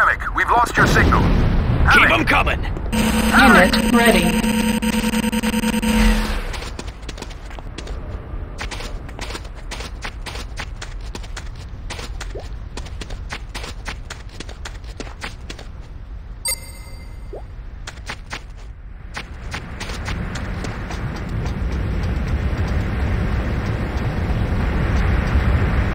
Alec, we've lost your signal. Keep them coming. Unit ready.